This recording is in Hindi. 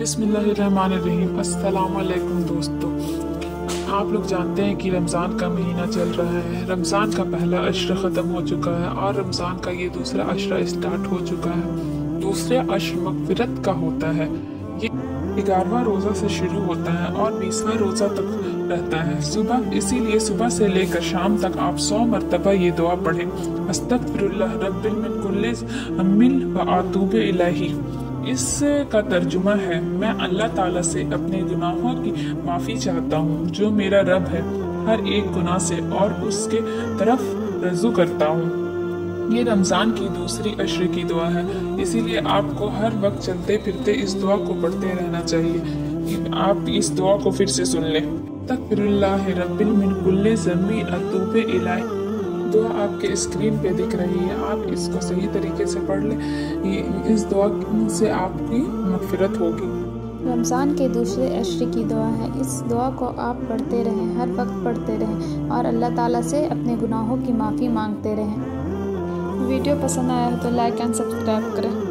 अस्सलाम वालेकुम दोस्तों। आप लोग जानते हैं कि रमज़ान का महीना चल रहा है। रमज़ान का पहला अशर ख़त्म हो चुका है और रमज़ान का ये दूसरा अशरा स्टार्ट हो चुका है। दूसरे अशर मगफिरत का होता है। ये ग्यारहवा रोज़ा से शुरू होता है और बीसवा रोज़ा तक रहता है। सुबह, इसीलिए सुबह से लेकर शाम तक आप सौ मरतबा ये दुआ पढ़ें। अस्तगफिरुल्लाह रब्बिल मिन कुल्लि अम्मिल व आतूब इलाही। इसका तर्जुमा है, मैं अल्लाह ताला से अपने गुनाहों की माफ़ी चाहता हूँ, जो मेरा रब है, हर एक गुनाह से और उसके तरफ़ रजू करता हूँ। ये रमज़ान की दूसरी अशर की दुआ है, इसीलिए आपको हर वक्त चलते फिरते इस दुआ को पढ़ते रहना चाहिए आप इस दुआ को फिर से सुन लें। तक फिर रब्बिल मिन कुल्ले जमी अतूब दुआ आपके स्क्रीन पे दिख रही है। आप इसको सही तरीके से पढ़ लें। इस दुआ से आपकी मफफरत होगी। रमज़ान के दूसरे अशरे की दुआ है। इस दुआ को आप पढ़ते रहें, हर वक्त पढ़ते रहें और अल्लाह ताला से अपने गुनाहों की माफ़ी मांगते रहें। वीडियो पसंद आया तो लाइक एंड सब्सक्राइब करें।